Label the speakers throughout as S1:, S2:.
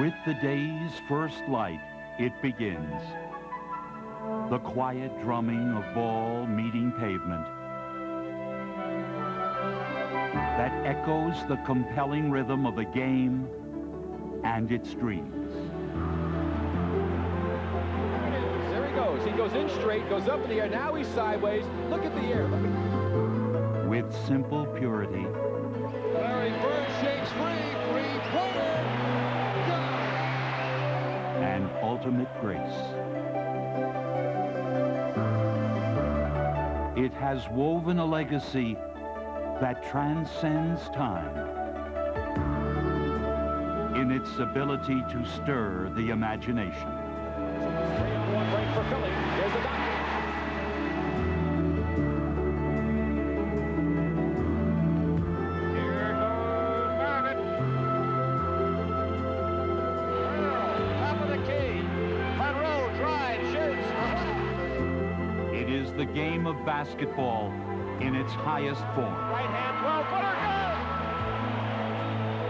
S1: With the day's first light, it begins. The quiet drumming of ball meeting pavement that echoes the compelling rhythm of the game and its dreams.
S2: There it is. There he goes. He goes in straight, goes up in the air. Now he's sideways. Look at the air. At
S1: With simple purity,
S2: Larry Bird shakes free. Three-pointer.
S1: and ultimate grace. It has woven a legacy that transcends time in its ability to stir the imagination. It is the game of basketball in its highest form.
S2: Right hand, 12 footer,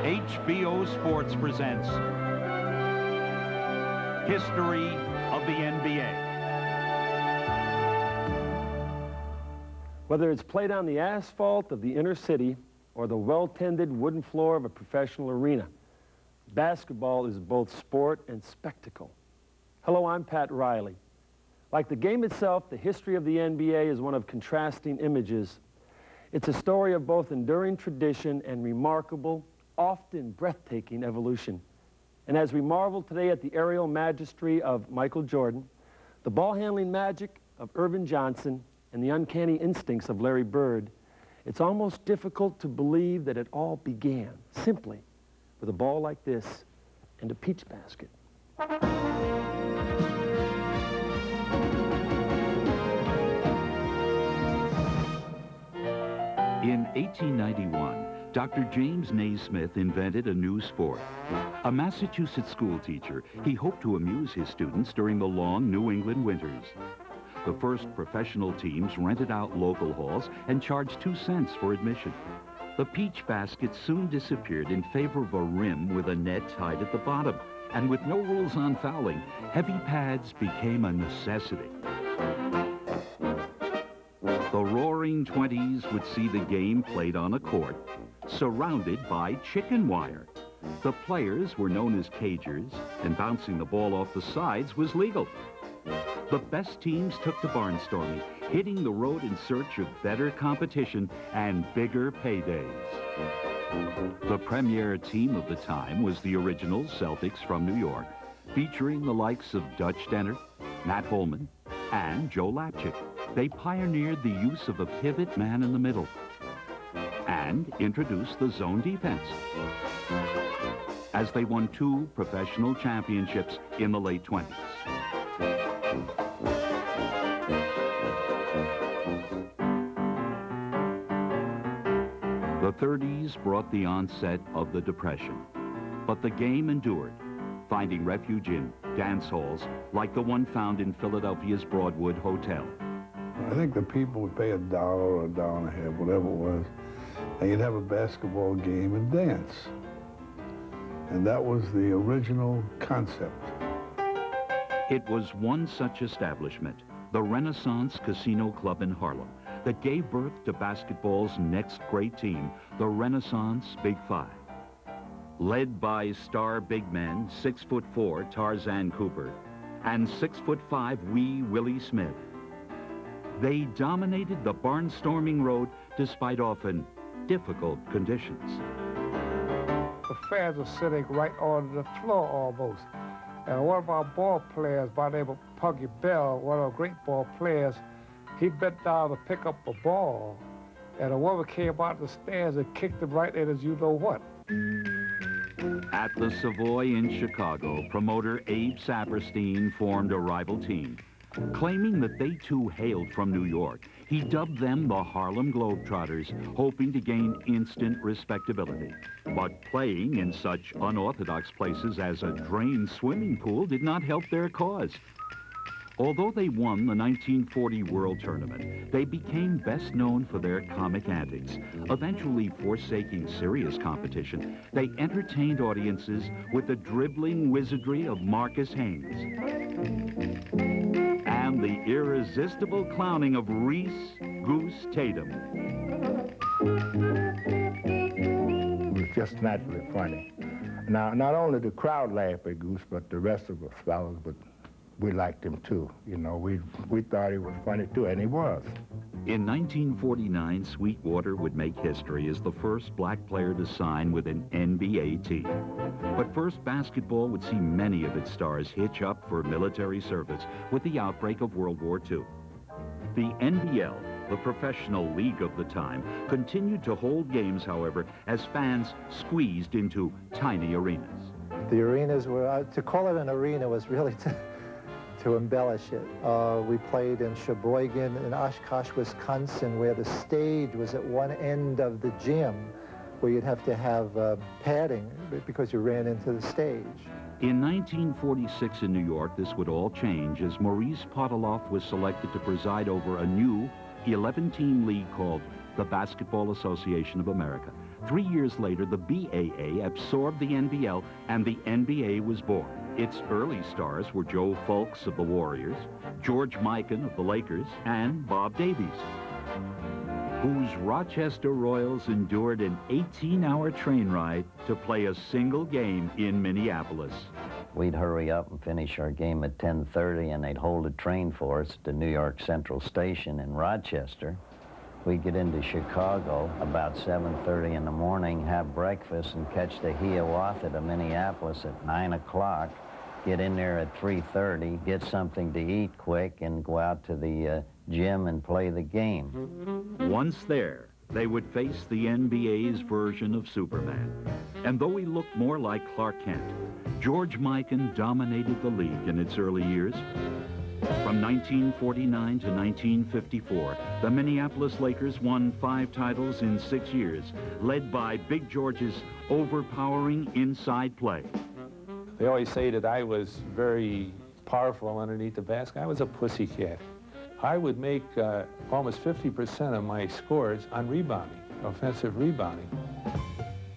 S1: HBO Sports presents History of the NBA.
S3: Whether it's played on the asphalt of the inner city or the well-tended wooden floor of a professional arena, basketball is both sport and spectacle. Hello, I'm Pat Riley. Like the game itself, the history of the NBA is one of contrasting images. It's a story of both enduring tradition and remarkable, often breathtaking evolution. And as we marvel today at the aerial majesty of Michael Jordan, the ball handling magic of Earvin Johnson, and the uncanny instincts of Larry Bird, it's almost difficult to believe that it all began simply with a ball like this and a peach basket.
S1: In 1891, Dr. James Naismith invented a new sport. A Massachusetts school teacher, he hoped to amuse his students during the long New England winters. The first professional teams rented out local halls and charged two cents for admission. The peach basket soon disappeared in favor of a rim with a net tied at the bottom. And with no rules on fouling, heavy pads became a necessity. The Roaring Twenties would see the game played on a court, surrounded by chicken wire. The players were known as cagers, and bouncing the ball off the sides was legal. The best teams took to barnstorming, hitting the road in search of better competition and bigger paydays. The premier team of the time was the original Celtics from New York, featuring the likes of Dutch Dehnert, Nat Holman, and Joe Lapchick. They pioneered the use of a pivot man in the middle and introduced the zone defense as they won two professional championships in the late 20s. The 30s brought the onset of the Depression, but the game endured, finding refuge in dance halls like the one found in Philadelphia's Broadwood Hotel.
S4: I think the people would pay a dollar or a dollar and a half, whatever it was, and you'd have a basketball game and dance. And that was the original concept.
S1: It was one such establishment, the Renaissance Casino Club in Harlem, that gave birth to basketball's next great team, the Renaissance Big Five. Led by star big men, six foot four Tarzan Cooper and six foot five wee Willie Smith. They dominated the barnstorming road despite often difficult conditions.
S5: The fans are sitting right on the floor almost. And one of our ball players by the name of Puggy Bell, one of our great ball players, he bent down to pick up a ball. And a woman came out the stairs and kicked him right in as you know what.
S1: At the Savoy in Chicago, promoter Abe Saperstein formed a rival team. Claiming that they too hailed from New York, He dubbed them the Harlem Globetrotters, hoping to gain instant respectability. But playing in such unorthodox places as a drained swimming pool did not help their cause. Although they won the 1940 World Tournament, they became best known for their comic antics. Eventually forsaking serious competition, they entertained audiences with the dribbling wizardry of Marques Haynes and the irresistible clowning of Reece Goose Tatum.
S6: It was just naturally funny. Now, not only the crowd laughed at Goose, but the rest of us fellows would we liked him too. You know, we, we thought he was funny too, and he was.
S1: In 1949, Sweetwater would make history as the first black player to sign with an NBA team. But first basketball would see many of its stars hitch up for military service with the outbreak of World War II. The NBL, the professional league of the time, continued to hold games, however, as fans squeezed into tiny arenas.
S7: The arenas were, uh, to call it an arena was really to, to embellish it. Uh, we played in Sheboygan, in Oshkosh, Wisconsin, where the stage was at one end of the gym, where you'd have to have uh, padding because you ran into the stage.
S1: In 1946 in New York, this would all change as Maurice Podoloff was selected to preside over a new 11-team league called the Basketball Association of America. Three years later, the BAA absorbed the NBL, and the NBA was born. Its early stars were Joe Fulks of the Warriors, George Mikan of the Lakers, and Bob Davies, whose Rochester Royals endured an 18-hour train ride to play a single game in Minneapolis.
S8: We'd hurry up and finish our game at 10.30, and they'd hold a train for us to New York Central Station in Rochester. We'd get into Chicago about 7.30 in the morning, have breakfast, and catch the Hiawatha to Minneapolis at 9 o'clock, get in there at 3.30, get something to eat quick, and go out to the uh, gym and play the game.
S1: Once there, they would face the NBA's version of Superman. And though he looked more like Clark Kent, George Mikan dominated the league in its early years. From 1949 to 1954, the Minneapolis Lakers won five titles in six years, led by Big George's overpowering inside play.
S9: They always say that I was very powerful underneath the basket. I was a pussycat. I would make uh, almost 50% of my scores on rebounding, offensive rebounding.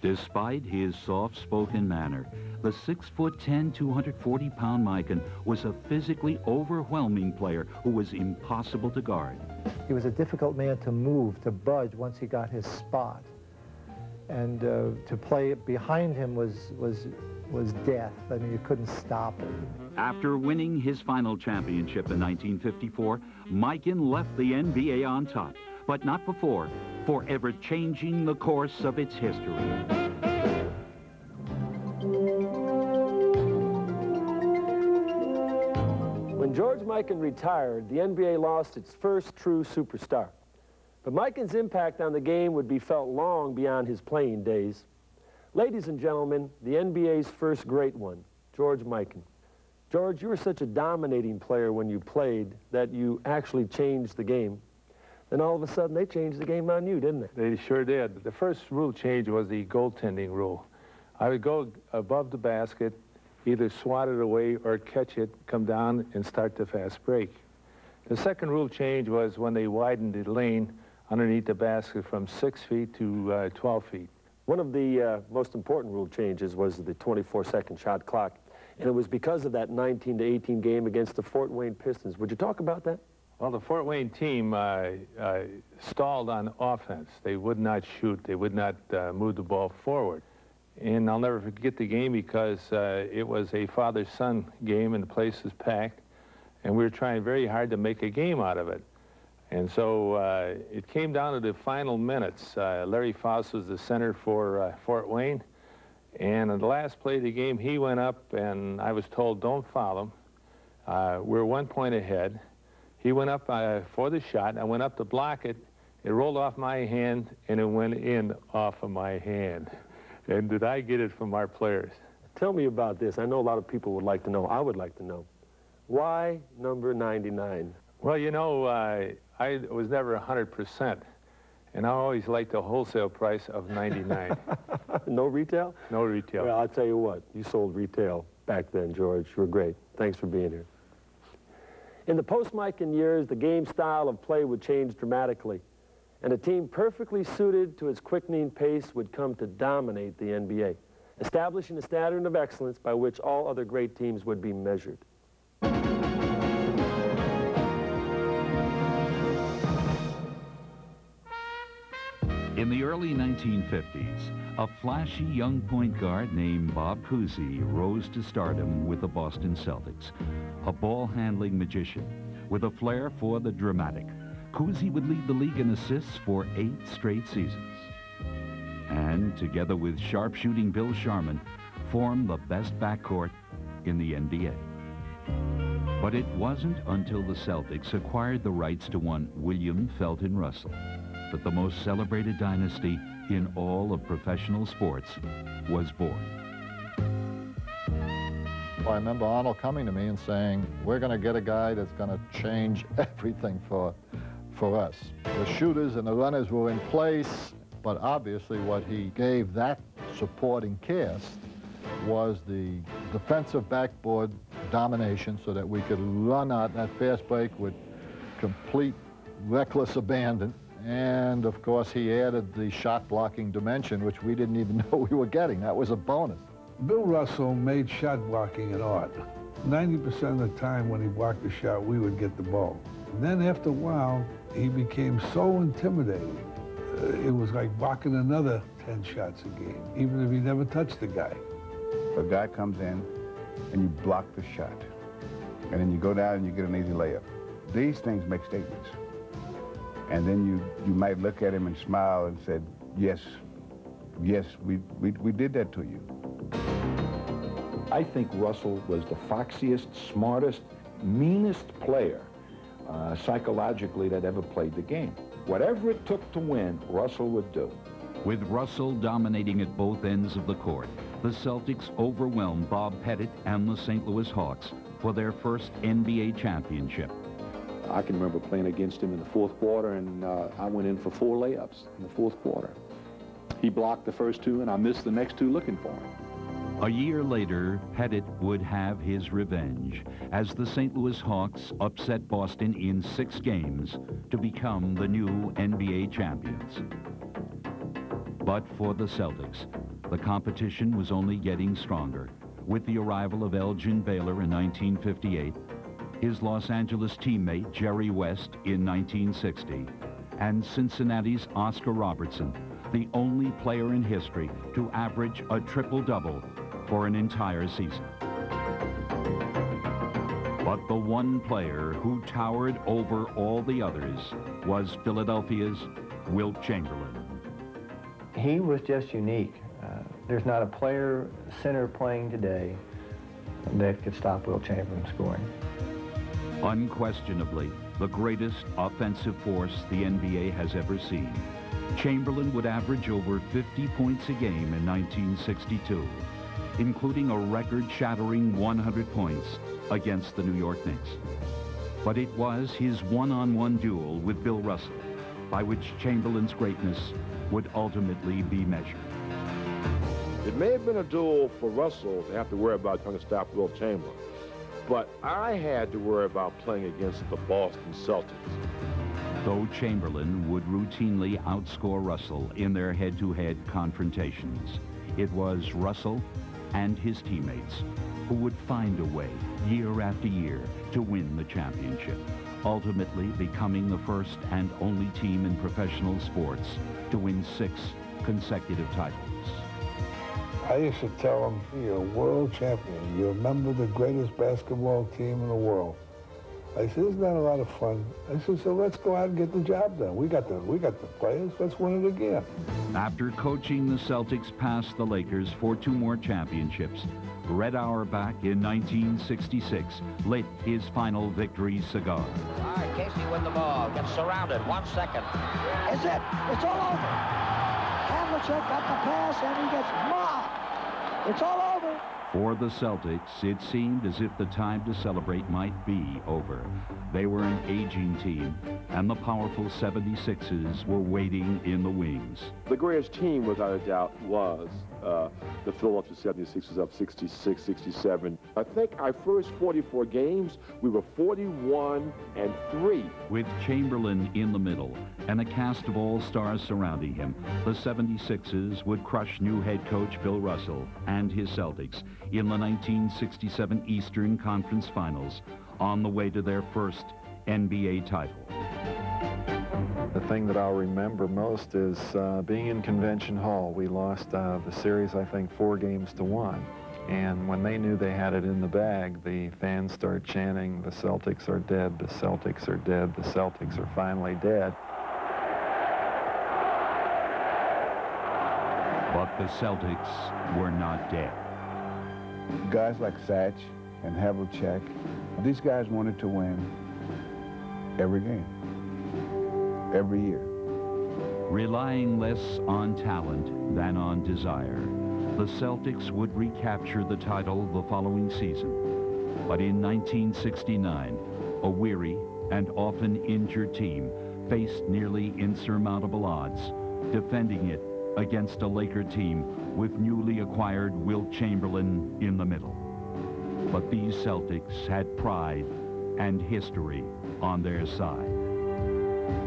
S1: Despite his soft-spoken manner, the 6'10", 240-pound Mikan was a physically overwhelming player who was impossible to guard.
S7: He was a difficult man to move, to budge once he got his spot. And uh, to play behind him was, was, was death. I mean, you couldn't stop it.
S1: After winning his final championship in 1954, Mikan left the NBA on top, but not before, forever changing the course of its history.
S3: When George Mikan retired, the NBA lost its first true superstar. But Mikan's impact on the game would be felt long beyond his playing days. Ladies and gentlemen, the NBA's first great one, George Mikan. George, you were such a dominating player when you played that you actually changed the game. Then all of a sudden, they changed the game on you, didn't they?
S9: They sure did. The first rule change was the goaltending rule. I would go above the basket, either swat it away or catch it, come down, and start the fast break. The second rule change was when they widened the lane underneath the basket from 6 feet to uh, 12 feet.
S3: One of the uh, most important rule changes was the 24-second shot clock, and it was because of that 19 to 18 game against the Fort Wayne Pistons. Would you talk about that?
S9: Well, the Fort Wayne team uh, uh stalled on offense. They would not shoot. They would not uh, move the ball forward. And I'll never forget the game because uh, it was a father-son game and the place was packed. And we were trying very hard to make a game out of it. And so uh, it came down to the final minutes. Uh, Larry Foust was the center for uh, Fort Wayne. And in the last play of the game, he went up, and I was told, don't foul him. Uh, we're one point ahead. He went up uh, for the shot. I went up to block it. It rolled off my hand, and it went in off of my hand. And did I get it from our players?
S3: Tell me about this. I know a lot of people would like to know. I would like to know. Why number 99?
S9: Well, you know, uh, I was never 100%, and I always liked the wholesale price of 99.
S3: no retail?
S9: No retail.
S3: Well, I'll tell you what, you sold retail back then, George. You were great. Thanks for being here. In the post-Mikan years, the game style of play would change dramatically, and a team perfectly suited to its quickening pace would come to dominate the NBA, establishing a standard of excellence by which all other great teams would be measured.
S1: In the early 1950s, a flashy young point guard named Bob Cousy rose to stardom with the Boston Celtics. A ball-handling magician with a flair for the dramatic, Cousy would lead the league in assists for eight straight seasons. And together with sharpshooting Bill Sharman, formed the best backcourt in the NBA. But it wasn't until the Celtics acquired the rights to one William Felton Russell that the most celebrated dynasty in all of professional sports was born.
S10: Well, I remember Arnold coming to me and saying, we're going to get a guy that's going to change everything for, for us. The shooters and the runners were in place, but obviously what he gave that supporting cast was the defensive backboard domination so that we could run out that fast break with complete reckless abandon and of course, he added the shot blocking dimension, which we didn't even know we were getting. That was a bonus.
S4: Bill Russell made shot blocking an art. 90% of the time when he blocked a shot, we would get the ball. And then after a while, he became so intimidating. Uh, it was like blocking another 10 shots a game, even if he never touched the guy.
S11: A guy comes in and you block the shot. And then you go down and you get an easy layup. These things make statements. And then you, you might look at him and smile and said, yes, yes, we, we, we did that to you.
S12: I think Russell was the foxiest, smartest, meanest player uh, psychologically that ever played the game. Whatever it took to win, Russell would do.
S1: With Russell dominating at both ends of the court, the Celtics overwhelmed Bob Pettit and the St. Louis Hawks for their first NBA championship.
S12: I can remember playing against him in the fourth quarter, and uh, I went in for four layups in the fourth quarter. He blocked the first two, and I missed the next two looking for him.
S1: A year later, Pettit would have his revenge as the St. Louis Hawks upset Boston in six games to become the new NBA champions. But for the Celtics, the competition was only getting stronger with the arrival of Elgin Baylor in 1958 his Los Angeles teammate Jerry West in 1960, and Cincinnati's Oscar Robertson, the only player in history to average a triple-double for an entire season. But the one player who towered over all the others was Philadelphia's Wilt Chamberlain.
S13: He was just unique. Uh, there's not a player center playing today that could stop Wilt Chamberlain scoring.
S1: Unquestionably, the greatest offensive force the NBA has ever seen. Chamberlain would average over 50 points a game in 1962, including a record-shattering 100 points against the New York Knicks. But it was his one-on-one -on -one duel with Bill Russell by which Chamberlain's greatness would ultimately be measured.
S14: It may have been a duel for Russell to have to worry about trying to stop Wilt Chamberlain. But I had to worry about playing against the Boston Celtics.
S1: Though Chamberlain would routinely outscore Russell in their head-to-head -head confrontations, it was Russell and his teammates who would find a way year after year to win the championship, ultimately becoming the first and only team in professional sports to win six consecutive titles.
S4: I used to tell them, you're a world champion. You're a member of the greatest basketball team in the world. I said, isn't that a lot of fun? I said, so let's go out and get the job done. We got the, we got the players. Let's win it again.
S1: After coaching the Celtics past the Lakers for two more championships, Red Auerbach in 1966 lit his final victory cigar.
S15: All right, Casey with the ball. Gets surrounded. One second.
S16: Is it? It's all over. Havlicek got the pass, and he gets mobbed. It's all over.
S1: For the Celtics, it seemed as if the time to celebrate might be over. They were an aging team, and the powerful 76ers were waiting in the wings.
S14: The greatest team, without a doubt, was uh, the Philadelphia 76ers of 66, 67. I think our first 44 games, we were 41 and 3.
S1: With Chamberlain in the middle and a cast of all-stars surrounding him, the 76ers would crush new head coach Bill Russell and his Celtics in the 1967 Eastern Conference Finals on the way to their first NBA title.
S17: The thing that I'll remember most is uh, being in Convention Hall. We lost uh, the series, I think, four games to one. And when they knew they had it in the bag, the fans started chanting, the Celtics are dead, the Celtics are dead, the Celtics are finally dead.
S1: But the Celtics were not dead.
S11: Guys like Satch and Havlicek, these guys wanted to win every game, every year.
S1: Relying less on talent than on desire, the Celtics would recapture the title the following season. But in 1969, a weary and often injured team faced nearly insurmountable odds, defending it against a Laker team with newly acquired Wilt Chamberlain in the middle. But these Celtics had pride and history on their side.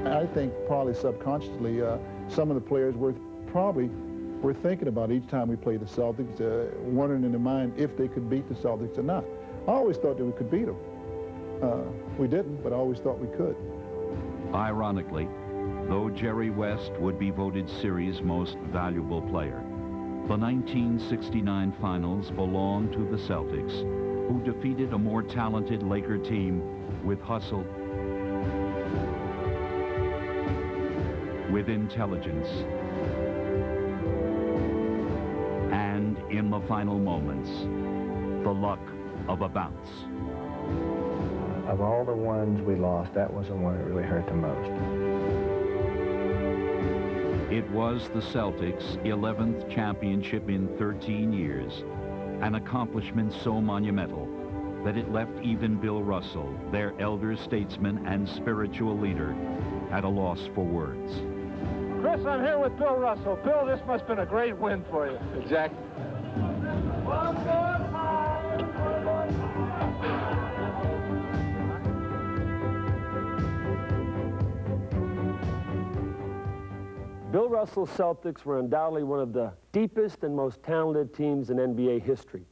S10: I think probably subconsciously uh, some of the players were probably were thinking about each time we played the Celtics, uh, wondering in their mind if they could beat the Celtics or not. I always thought that we could beat them. Uh, we didn't, but I always thought we could.
S1: Ironically, though Jerry West would be voted series most valuable player, the 1969 finals belonged to the Celtics, who defeated a more talented Laker team with hustle, with intelligence, and in the final moments, the luck of a bounce.
S13: Of all the ones we lost, that was the one that really hurt the most.
S1: It was the Celtics' 11th championship in 13 years, an accomplishment so monumental that it left even Bill Russell, their elder statesman and spiritual leader, at a loss for words.
S5: Chris, I'm here with Bill Russell. Bill, this must have been a great win for you.
S2: Exactly.
S3: Russell's Celtics were undoubtedly one of the deepest and most talented teams in NBA history.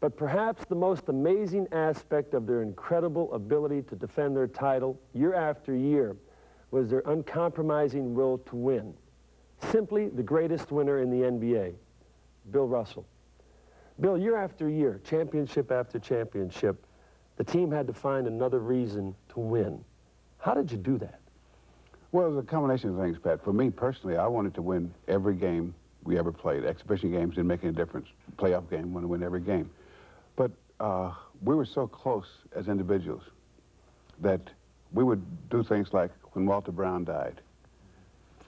S3: But perhaps the most amazing aspect of their incredible ability to defend their title year after year was their uncompromising will to win. Simply the greatest winner in the NBA, Bill Russell. Bill, year after year, championship after championship, the team had to find another reason to win. How did you do that?
S11: Well, it was a combination of things, Pat. For me personally, I wanted to win every game we ever played. Exhibition games didn't make any difference. Playoff game, want to win every game. But uh, we were so close as individuals that we would do things like when Walter Brown died,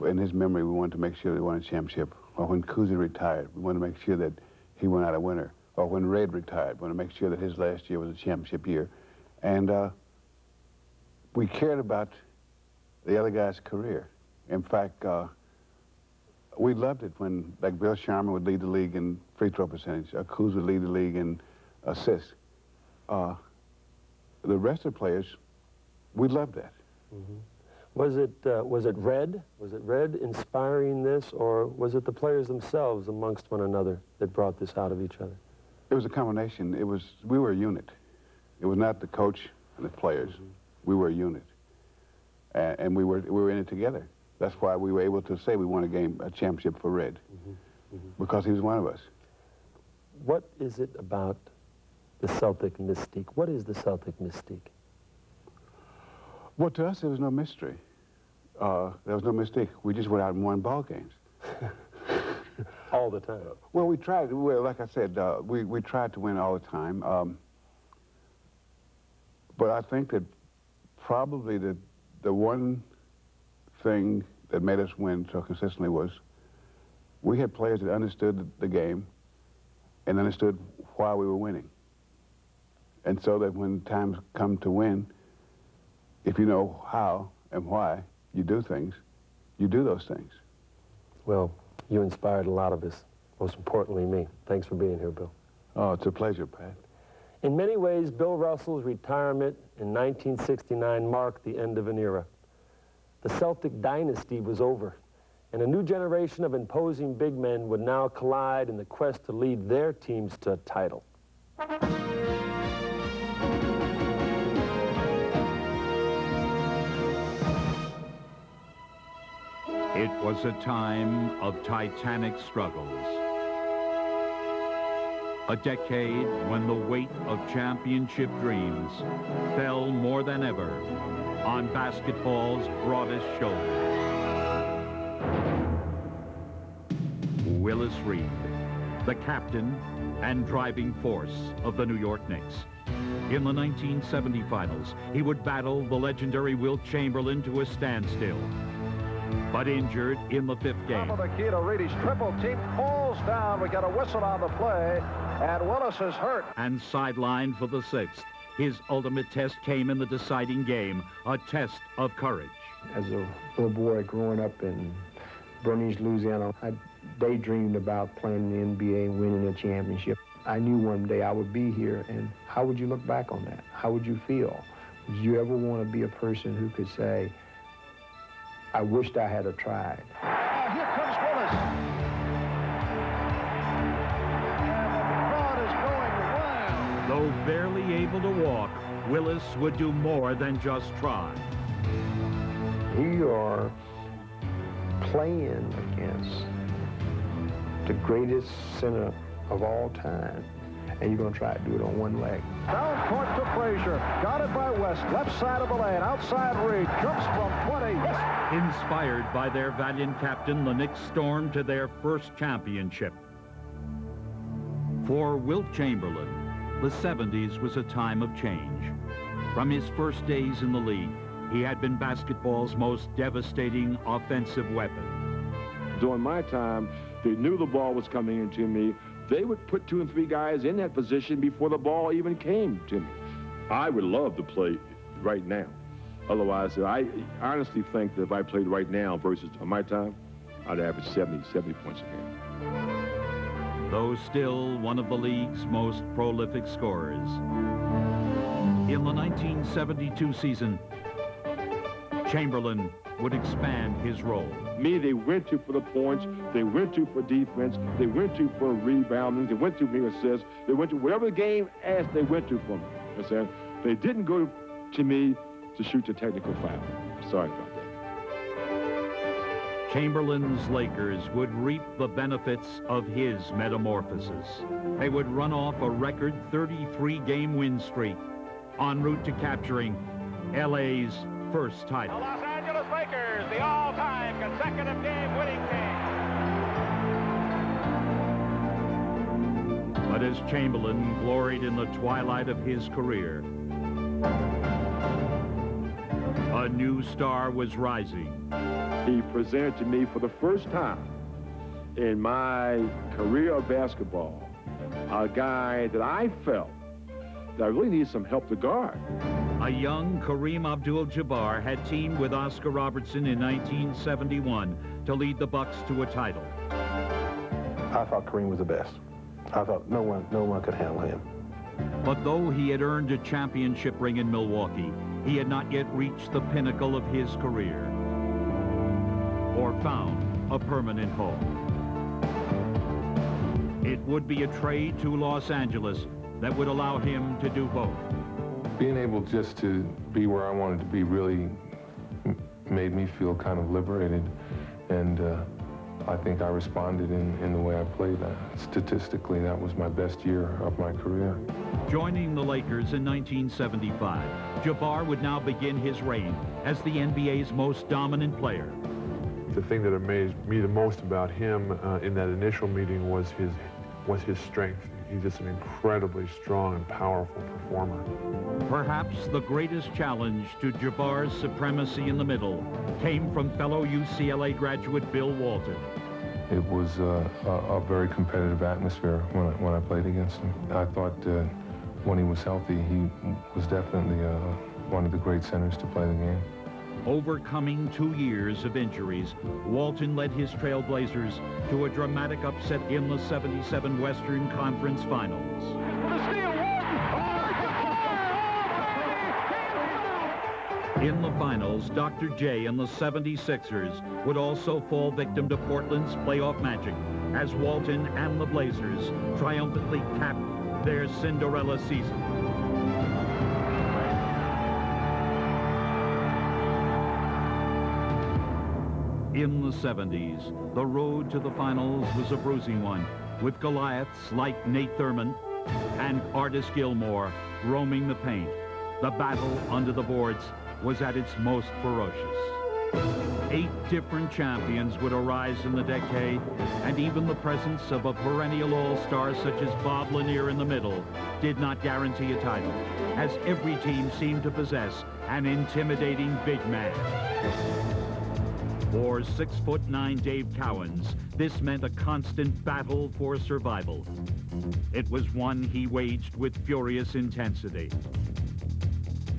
S11: in his memory, we wanted to make sure they won a championship. Or when Cousy retired, we wanted to make sure that he went out a winner. Or when Red retired, we wanted to make sure that his last year was a championship year. And uh, we cared about the other guy's career. In fact, uh, we loved it when, like, Bill Sharman would lead the league in free throw percentage, or Cooz would lead the league in assists. Uh, the rest of the players, we loved that.
S3: Mm -hmm. Was it, uh, was it Red? Was it Red inspiring this, or was it the players themselves amongst one another that brought this out of each other?
S11: It was a combination. It was, we were a unit. It was not the coach and the players. Mm -hmm. We were a unit and, and we were we were in it together. That's why we were able to say we won a game, a championship for Red, mm -hmm. Mm -hmm. because he was one of us.
S3: What is it about the Celtic mystique? What is the Celtic mystique?
S11: Well, to us, there was no mystery. Uh, there was no mistake. We just went out and won ball games.
S3: all the time.
S11: Well, we tried. Well, like I said, uh, we we tried to win all the time. Um, but I think that probably the the one thing that made us win so consistently was we had players that understood the game and understood why we were winning. And so that when times come to win, if you know how and why you do things, you do those things.
S3: Well, you inspired a lot of us, most importantly me. Thanks for being here, Bill.
S11: Oh, it's a pleasure, Pat.
S3: In many ways, Bill Russell's retirement in 1969 marked the end of an era. The Celtic dynasty was over, and a new generation of imposing big men would now collide in the quest to lead their teams to a title.
S1: It was a time of titanic struggles. A decade when the weight of championship dreams fell more than ever on basketball's broadest shoulders. Willis Reed, the captain and driving force of the New York Knicks. In the 1970 finals, he would battle the legendary Wilt Chamberlain to a standstill but injured in the fifth game.
S18: Top of the key to Reedy's triple team falls down. We got a whistle on the play, and Willis is hurt.
S1: And sidelined for the sixth. His ultimate test came in the deciding game, a test of courage.
S19: As a little boy growing up in Bernice, Louisiana, I daydreamed about playing in the NBA and winning a championship. I knew one day I would be here, and how would you look back on that? How would you feel? Would you ever want to be a person who could say, I wished I had a tried.
S18: Uh,
S1: Though barely able to walk, Willis would do more than just try.
S19: You are playing against the greatest center of all time and you're going to try to do it on one leg.
S18: Down court to Frazier. Got it by West. Left side of the lane. Outside Reed. Jumps from 20.
S1: Inspired by their valiant captain, the Knicks stormed to their first championship. For Wilt Chamberlain, the 70s was a time of change. From his first days in the league, he had been basketball's most devastating offensive weapon.
S14: During my time, they knew the ball was coming into me they would put two and three guys in that position before the ball even came to me. I would love to play right now. Otherwise, I honestly think that if I played right now versus my time, I'd average 70, 70 points a game.
S1: Though still one of the league's most prolific scorers. In the 1972 season, Chamberlain would expand his role.
S14: Me, they went to for the points, they went to for defense, they went to for rebounding, they went to me assists, they went to whatever the game asked, they went to for me. Understand? They didn't go to me to shoot the technical foul. Sorry.
S1: Chamberlain's Lakers would reap the benefits of his metamorphosis. They would run off a record 33-game win streak en route to capturing L.A.'s first title.
S20: The Los Angeles Lakers, the all-time consecutive game winning team.
S1: But as Chamberlain gloried in the twilight of his career, a new star was rising.
S14: He presented to me for the first time in my career of basketball a guy that I felt that I really needed some help to guard.
S1: A young Kareem Abdul-Jabbar had teamed with Oscar Robertson in 1971 to lead the Bucks to a title.
S21: I thought Kareem was the best. I thought no one, no one could handle him.
S1: But though he had earned a championship ring in Milwaukee, he had not yet reached the pinnacle of his career or found a permanent home. It would be a trade to Los Angeles that would allow him to do both.
S22: Being able just to be where I wanted to be really made me feel kind of liberated. And uh, I think I responded in, in the way I played. Uh, statistically, that was my best year of my career.
S1: Joining the Lakers in 1975, Jabbar would now begin his reign as the NBA's most dominant player.
S17: The thing that amazed me the most about him uh, in that initial meeting was his, was his strength. He's just an incredibly strong and powerful performer.
S1: Perhaps the greatest challenge to Jabbar's supremacy in the middle came from fellow UCLA graduate Bill Walton.
S22: it was uh, a, a, very competitive atmosphere when I, when I played against him. I thought uh, when he was healthy, he was definitely uh, one of the great centers to play the game.
S1: Overcoming two years of injuries, Walton led his Trailblazers to a dramatic upset in the 77 Western Conference Finals. In the finals, Dr. J and the 76ers would also fall victim to Portland's playoff magic as Walton and the Blazers triumphantly capped their Cinderella season. In the 70s, the road to the finals was a bruising one, with Goliaths like Nate Thurmond and Artis Gilmore roaming the paint. The battle under the boards was at its most ferocious. Eight different champions would arise in the decade, and even the presence of a perennial all-star such as Bob Lanier in the middle did not guarantee a title, as every team seemed to possess an intimidating big man. For six-foot-nine Dave Cowens, this meant a constant battle for survival. It was one he waged with furious intensity.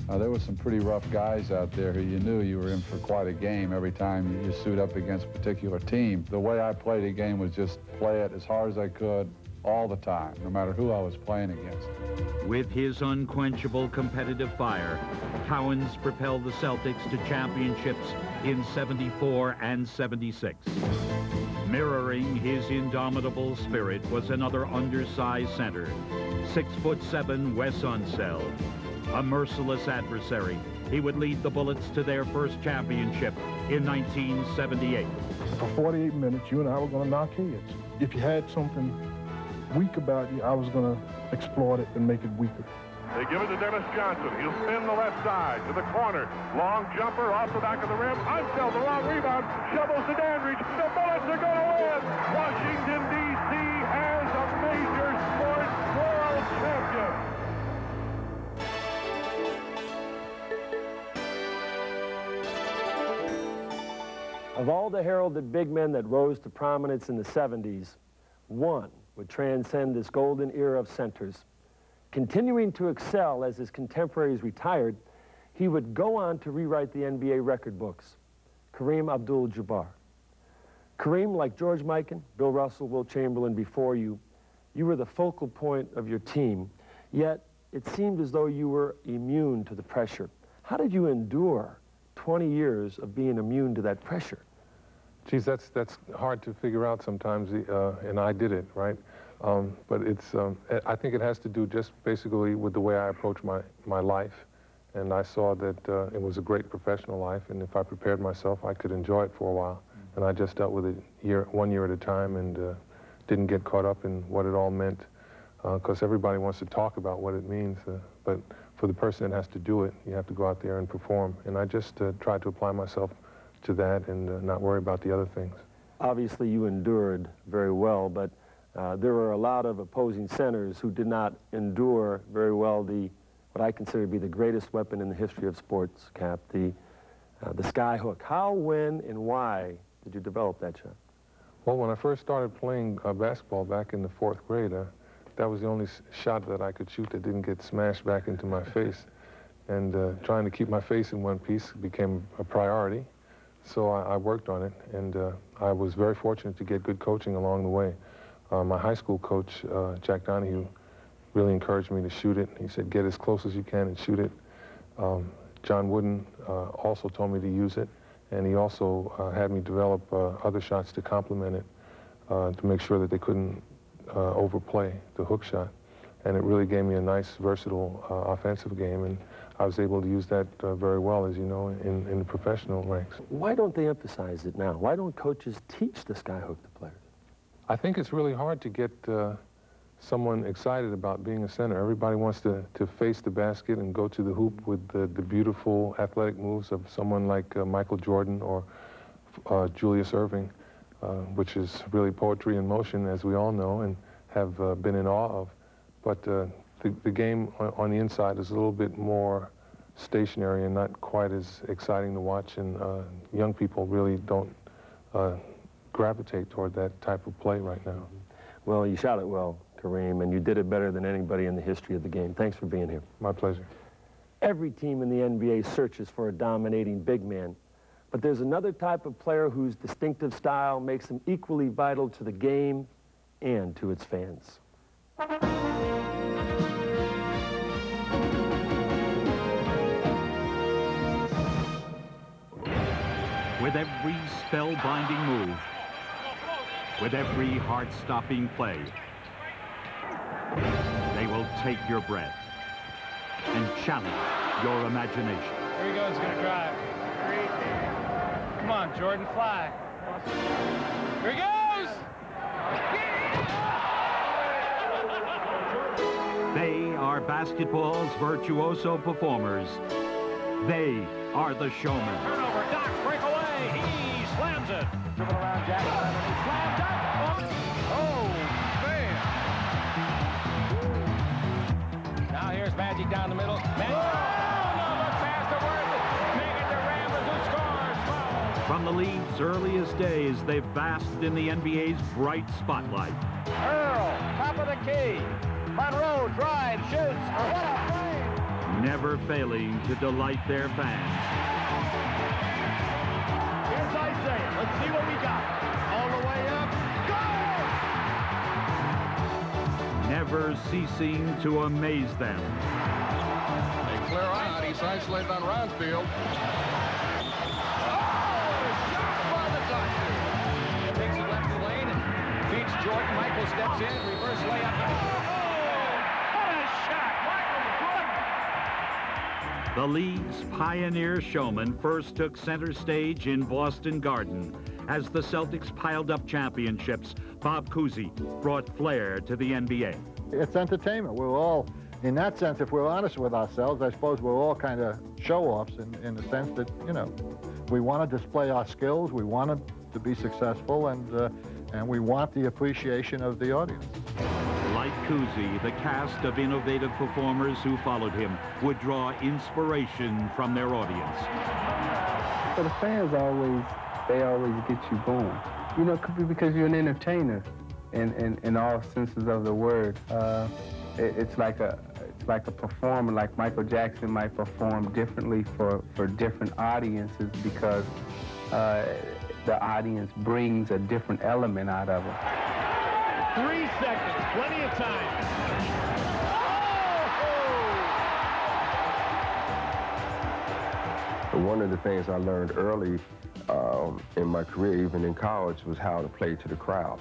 S4: Uh, there were some pretty rough guys out there who you knew you were in for quite a game every time you suit up against a particular team. The way I played a game was just play it as hard as I could all the time, no matter who I was playing against.
S1: With his unquenchable competitive fire, Cowens propelled the Celtics to championships in 74 and 76. Mirroring his indomitable spirit was another undersized center, six foot seven Wes Unseld, a merciless adversary. He would lead the Bullets to their first championship in 1978.
S21: For 48 minutes, you and I were going to knock heads. If you had something weak about you, I was going to exploit it and make it weaker.
S20: They give it to Dennis Johnson. He'll spin the left side to the corner. Long jumper off the back of the rim. Unseld the long rebound. Shovels to Dandridge. The Bullets are going to win. Washington, D.C.
S3: Of all the heralded big men that rose to prominence in the 70s, one would transcend this golden era of centers. Continuing to excel as his contemporaries retired, he would go on to rewrite the NBA record books. Kareem Abdul-Jabbar. Kareem, like George Mikan, Bill Russell, Wilt Chamberlain before you, you were the focal point of your team, yet it seemed as though you were immune to the pressure. How did you endure 20 years of being immune to that pressure?
S22: Geez, that's that's hard to figure out sometimes, uh, and I did it, right? Um, but it's, um, I think it has to do just basically with the way I approach my, my life. And I saw that uh, it was a great professional life, and if I prepared myself, I could enjoy it for a while. And I just dealt with it year, one year at a time and uh, didn't get caught up in what it all meant, because uh, everybody wants to talk about what it means. Uh, but for the person that has to do it, you have to go out there and perform. And I just uh, tried to apply myself to that and uh, not worry about the other things.
S3: Obviously, you endured very well, but uh, there were a lot of opposing centers who did not endure very well the what I consider to be the greatest weapon in the history of sports, Cap, the, uh, the sky hook. How, when, and why did you develop that shot?
S22: Well, when I first started playing uh, basketball back in the fourth grade, uh, that was the only shot that I could shoot that didn't get smashed back into my face. And uh, trying to keep my face in one piece became a priority. So I, I worked on it, and uh, I was very fortunate to get good coaching along the way. Uh, my high school coach, uh, Jack Donohue, really encouraged me to shoot it. He said, get as close as you can and shoot it. Um, John Wooden uh, also told me to use it, and he also uh, had me develop uh, other shots to complement it to make sure that they couldn't overplay the hook shot. And it really gave me a nice, versatile offensive game. And I was able to use that uh, very well, as you know, in, in the professional ranks.
S3: Why don't they emphasize it now? Why don't coaches teach the skyhook to players?
S22: I think it's really hard to get uh, someone excited about being a center. Everybody wants to, to face the basket and go to the hoop with the, the beautiful athletic moves of someone like uh, Michael Jordan or uh, Julius Erving, uh, which is really poetry in motion, as we all know, and have uh, been in awe of. But the, the game on the inside is a little bit more stationary and not quite as exciting to watch, and uh, young people really don't uh, gravitate toward that type of play right now.
S3: Well, you shot it well, Kareem, and you did it better than anybody in the history of the game. Thanks for being here.
S22: My pleasure.
S3: Every team in the NBA searches for a dominating big man, but there's another type of player whose distinctive style makes him equally vital to the game and to its fans.
S1: With every spellbinding move, with every heart-stopping play, they will take your breath and challenge your imagination.
S23: Here he goes, he's gonna drive. Come on, Jordan, fly. Here he goes!
S1: They are basketball's virtuoso performers. They are the showmen.
S23: Turnover, Doc, breakaway. He slams it. Dribble around Jackson, and he up. Oh, man. Now here's Magic down the middle. Oh, Magic. Oh, no, look faster, worth it. Make to Rambis who scores. Foul.
S1: From the league's earliest days, they've basked in the NBA's bright spotlight.
S23: Earl, top of the key. Monroe drives, shoots. What a play.
S1: never failing to delight their fans.
S23: Here's Isiah. Let's see what we got. All the way up. Go!
S1: never ceasing to amaze them.
S24: They clear out. He's isolated on Roundfield.
S23: Oh, takes it left lane and Jordan. Michael steps in. Reverse layup.
S1: The league's pioneer showman first took center stage in Boston Garden. As the Celtics piled up championships, Bob Cousy brought flair to the NBA.
S10: It's entertainment. We're all, in that sense, if we're honest with ourselves, I suppose we're all kind of show-offs in, in the sense that, you know, we want to display our skills, we want to be successful, and, uh, and we want the appreciation of the audience.
S1: Cousy, the cast of innovative performers who followed him would draw inspiration from their audience.
S25: So the fans always, they always get you going. You know, it could be because you're an entertainer in, in, in all senses of the word. Uh, it, it's like a it's like a performer, like Michael Jackson might perform differently for, for different audiences because uh, the audience brings a different element out of it.
S23: Three seconds. Plenty of time.
S26: One of the things I learned early um, in my career, even in college, was how to play to the crowd.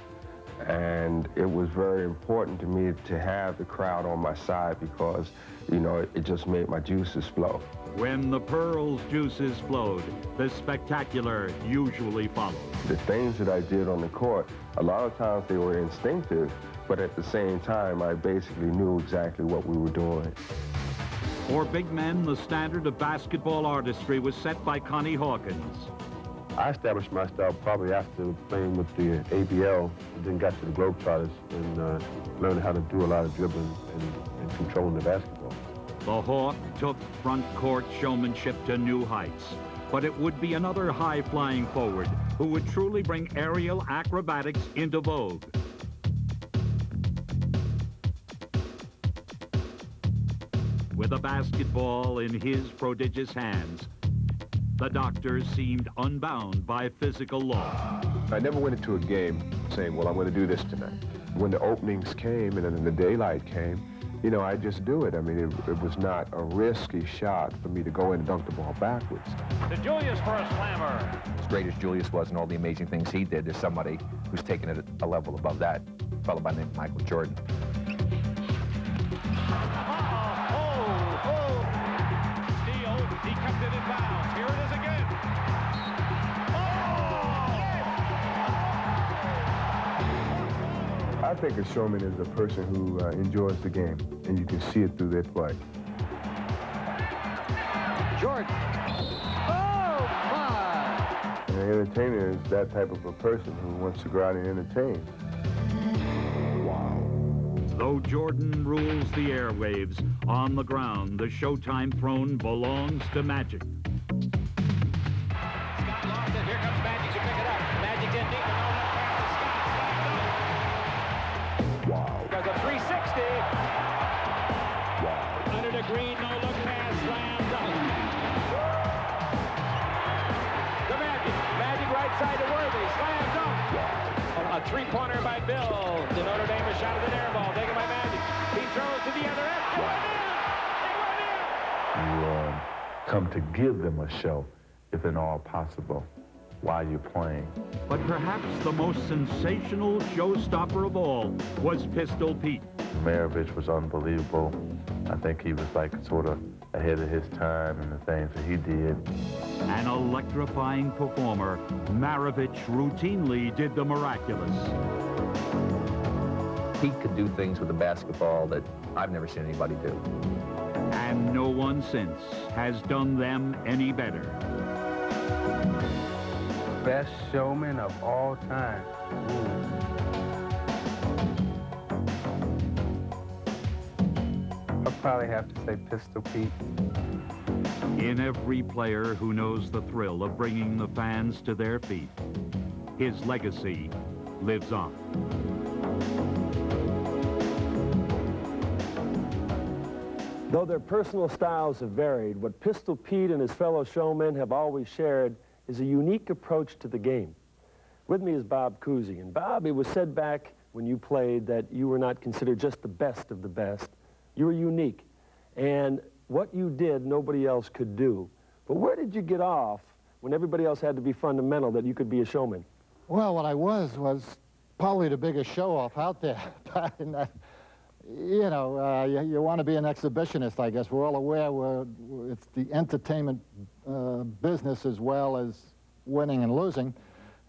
S26: And it was very important to me to have the crowd on my side because, you know, it, it just made my juices flow.
S1: When the pearl's juices flowed, the spectacular usually followed.
S26: The things that I did on the court, a lot of times they were instinctive, but at the same time, I basically knew exactly what we were doing.
S1: For big men, the standard of basketball artistry was set by Connie Hawkins.
S27: I established my style probably after playing with the ABL, then got to the Globetrotters and uh, learned how to do a lot of dribbling and, and controlling the basketball.
S1: The Hawk took front court showmanship to new heights. But it would be another high-flying forward who would truly bring aerial acrobatics into vogue. With a basketball in his prodigious hands, the doctor seemed unbound by physical law.
S27: I never went into a game saying, well, I'm going to do this tonight. When the openings came and then the daylight came, you know, I just do it. I mean, it, it was not a risky shot for me to go in and dunk the ball backwards.
S23: To Julius for a slammer.
S28: As great as Julius was and all the amazing things he did, there's somebody who's taken it a level above that, a fellow by the name of Michael Jordan.
S27: Think a showman is a person who uh, enjoys the game, and you can see it through their play.
S23: Jordan. Oh, my.
S27: And an entertainer is that type of a person who wants to go out and entertain.
S1: Though Jordan rules the airwaves, on the ground, the Showtime throne belongs to Magic.
S23: Three-pointer by Bill. The Notre Dame is shot at an air ball taken by Magic. He throws to the other end.
S29: You um, come to give them a show, if at all possible, while you're playing.
S1: But perhaps the most sensational showstopper of all was Pistol Pete.
S29: Maravich was unbelievable. I think he was like sort of ahead of his time and the things that he did.
S1: An electrifying performer, Maravich routinely did the miraculous.
S28: Pete could do things with the basketball that I've never seen anybody do.
S1: And no one since has done them any better.
S25: Best showman of all time. I'll probably have to say Pistol Pete.
S1: In every player who knows the thrill of bringing the fans to their feet, his legacy lives on.
S3: Though their personal styles have varied, what Pistol Pete and his fellow showmen have always shared is a unique approach to the game. With me is Bob Cousy. And Bob, it was said back when you played that you were not considered just the best of the best. You were unique. And what you did, nobody else could do. But where did you get off when everybody else had to be fundamental that you could be a showman?
S10: Well, what I was was probably the biggest show-off out there. uh, you know, uh, you, you want to be an exhibitionist, I guess. We're all aware we're, it's the entertainment uh, business as well as winning and losing.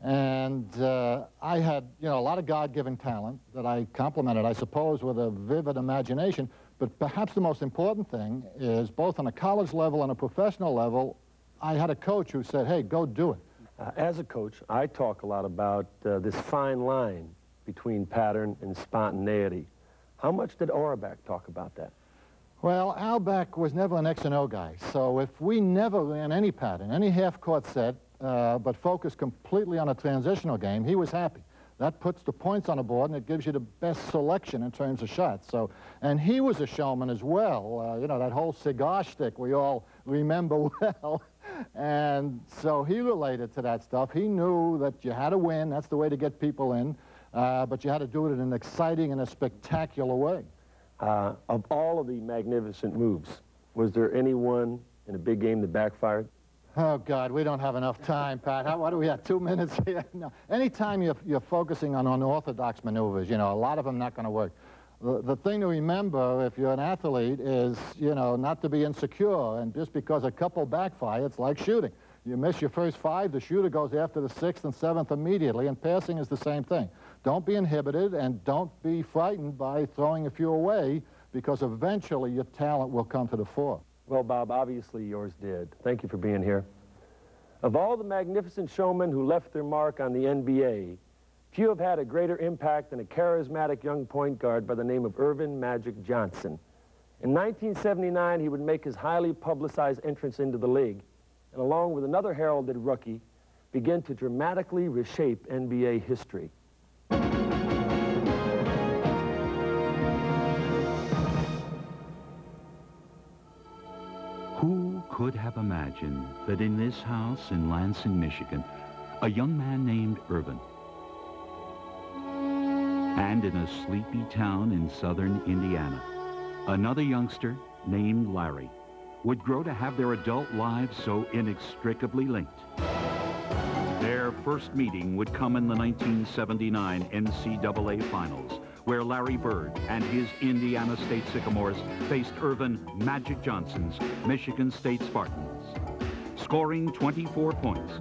S10: And uh, I had, you know, a lot of God-given talent that I complemented, I suppose, with a vivid imagination. But perhaps the most important thing is both on a college level and a professional level, I had a coach who said, hey, go do it.
S3: Uh, as a coach, I talk a lot about uh, this fine line between pattern and spontaneity. How much did Auerbach talk about that?
S10: Well, Auerbach was never an X and O guy. So if we never ran any pattern, any half-court set, uh, but focused completely on a transitional game, he was happy. That puts the points on the board, and it gives you the best selection in terms of shots. So, and he was a showman as well. Uh, you know, that whole cigar stick we all remember well. and so he related to that stuff. He knew that you had to win. That's the way to get people in. Uh, but you had to do it in an exciting and a spectacular way.
S3: Uh, of all of the magnificent moves, was there anyone in a big game that backfired?
S10: Oh, God, we don't have enough time, Pat. How, what do we have, two minutes here? No. Anytime you're, you're focusing on unorthodox maneuvers, you know, a lot of them not going to work. The, the thing to remember, if you're an athlete, is, you know, not to be insecure. And just because a couple backfire, it's like shooting. You miss your first five, the shooter goes after the sixth and seventh immediately, and passing is the same thing. Don't be inhibited and don't be frightened by throwing a few away because eventually your talent will come to the fore.
S3: Well, Bob, obviously yours did. Thank you for being here. Of all the magnificent showmen who left their mark on the NBA, few have had a greater impact than a charismatic young point guard by the name of Earvin Magic Johnson. In 1979, he would make his highly publicized entrance into the league, and along with another heralded rookie, begin to dramatically reshape NBA history.
S1: Could have imagined that in this house in Lansing, Michigan, a young man named Earvin, and in a sleepy town in southern Indiana, another youngster named Larry would grow to have their adult lives so inextricably linked. Their first meeting would come in the 1979 NCAA Finals, where Larry Bird and his Indiana State Sycamores faced Earvin Magic Johnson's Michigan State Spartans. Scoring 24 points,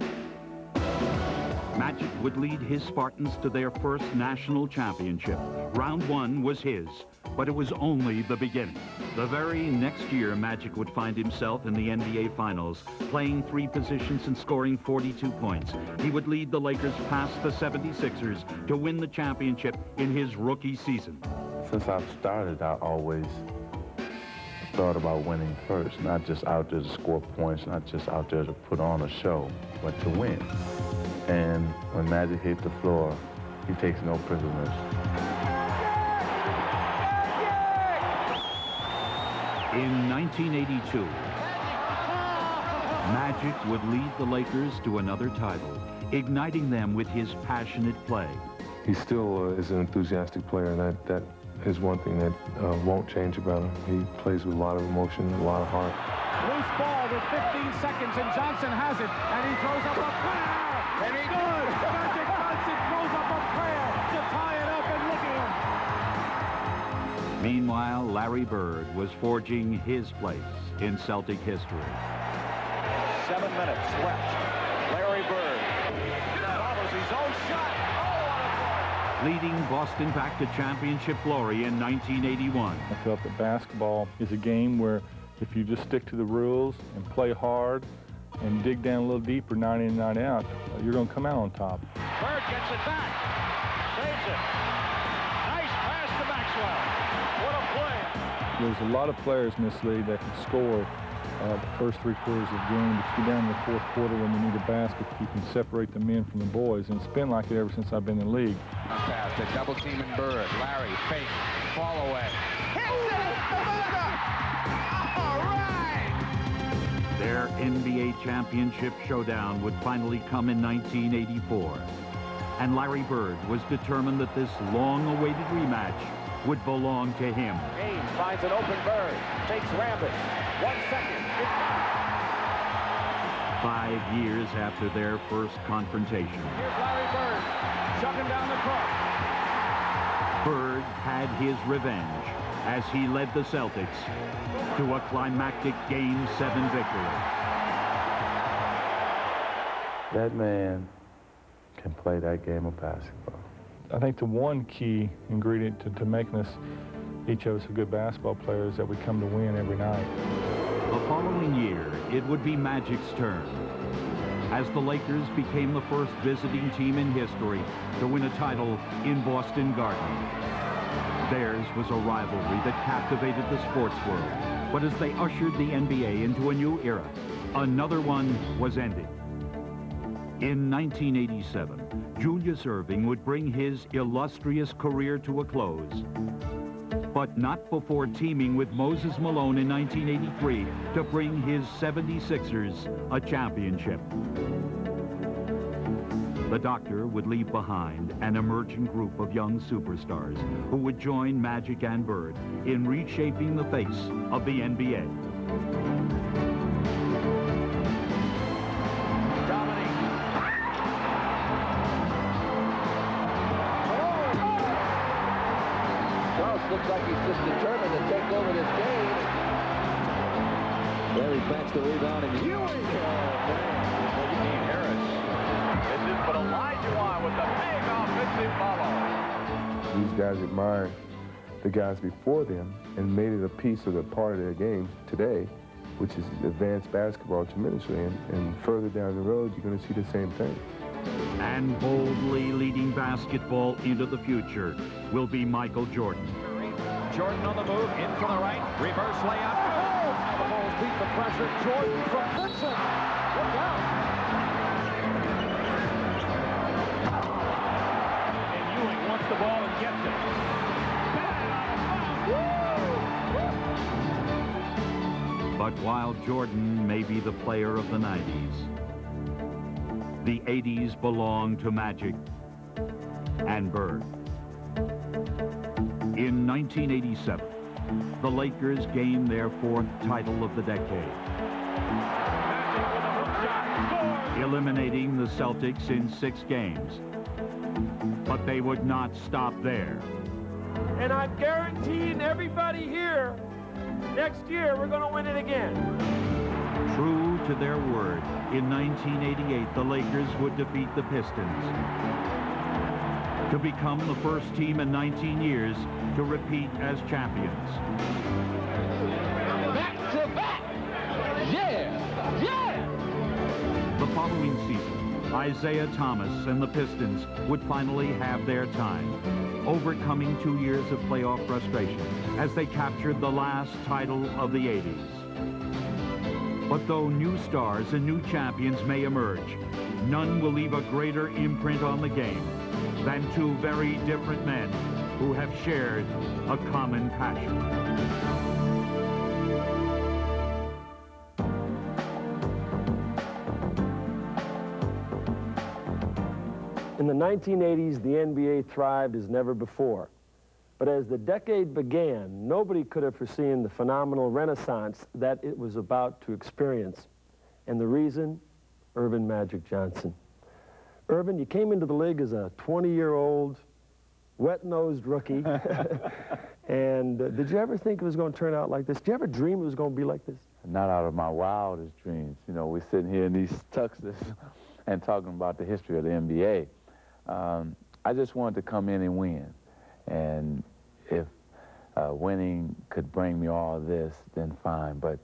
S1: Magic would lead his Spartans to their first national championship. Round one was his, but it was only the beginning. The very next year, Magic would find himself in the NBA Finals, playing three positions and scoring 42 points. He would lead the Lakers past the 76ers to win the championship in his rookie season.
S29: Since I've started, I always thought about winning first, not just out there to score points, not just out there to put on a show, but to win. And when Magic hit the floor, he takes no prisoners.
S1: 1982, Magic would lead the Lakers to another title, igniting them with his passionate play.
S22: He still uh, is an enthusiastic player, and that, that is one thing that uh, won't change about him. He plays with a lot of emotion, a lot of heart.
S23: Loose ball with 15 seconds, and Johnson has it, and he throws up a prayer, and he does.
S1: Meanwhile, Larry Bird was forging his place in Celtic history.
S23: Seven minutes left. Larry Bird follows his own shot.
S1: Oh, leading Boston back to championship glory in 1981.
S21: I felt that basketball is a game where if you just stick to the rules and play hard and dig down a little deeper night in and night out, you're going to come out on top.
S23: Bird gets it back.
S21: There's a lot of players in this league that can score uh, the first three quarters of the game, but you get down in the fourth quarter when you need a basket, you can separate the men from the boys, and it's been like it ever since I've been in the league.
S23: Pass to double team and Bird. Larry, fake, fall away. Hits it! All right!
S1: Their NBA championship showdown would finally come in 1984. And Larry Bird was determined that this long-awaited rematch would belong to him.
S23: James finds an open Bird. Takes Rambis. One second.
S1: Five years after their first confrontation,
S23: Here's Larry Bird. Chucking down the court.
S1: Bird had his revenge as he led the Celtics to a climactic Game 7 victory.
S29: That man can play that game of basketball.
S21: I think the one key ingredient to, to making us, each of us, a good basketball player is that we come to win every night.
S1: The following year, it would be Magic's turn as the Lakers became the first visiting team in history to win a title in Boston Garden. Theirs was a rivalry that captivated the sports world. But as they ushered the NBA into a new era, another one was ended. In 1987, Julius Erving would bring his illustrious career to a close. But not before teaming with Moses Malone in 1983 to bring his 76ers a championship. The doctor would leave behind an emerging group of young superstars who would join Magic and Bird in reshaping the face of the NBA.
S2: The rebound and Ewing. Oh, man. Dean Harris. This is for Olajuwon with the big offensive follow.
S27: These guys admired the guys before them and made it a piece of the part of their game today, which is advanced basketball tremendously. And, and further down the road, you're going to see the same thing.
S1: And boldly leading basketball into the future will be Michael Jordan.
S23: Jordan on the move, in from the right, reverse layup. Oh! Now the Bulls beat the pressure. Jordan from Vincent. Look out. And Ewing wants the ball and gets it.
S1: But while Jordan may be the player of the 90s, the 80s belong to Magic and Bird. In 1987, the Lakers gained their fourth title of the decade, eliminating the Celtics in six games. But they would not stop there.
S3: And I'm guaranteeing everybody here, next year we're going to win it again.
S1: True to their word, in 1988, the Lakers would defeat the Pistons to become the first team in 19 years to repeat as champions.
S2: Back to back. Yeah. Yeah.
S1: The following season, Isiah Thomas and the Pistons would finally have their time, overcoming two years of playoff frustration as they captured the last title of the 80s. But though new stars and new champions may emerge, none will leave a greater imprint on the game than two very different men who have shared a common passion.
S3: In the 1980s, the NBA thrived as never before. But as the decade began, nobody could have foreseen the phenomenal renaissance that it was about to experience. And the reason? Earvin Magic Johnson. Earvin, you came into the league as a 20-year-old, wet-nosed rookie. and uh, did you ever think it was going to turn out like this? Did you ever dream it was going to be like this?
S29: Not out of my wildest dreams. You know, we're sitting here in these tuxes and talking about the history of the NBA. Um, I just wanted to come in and win. And if uh, winning could bring me all this, then fine. But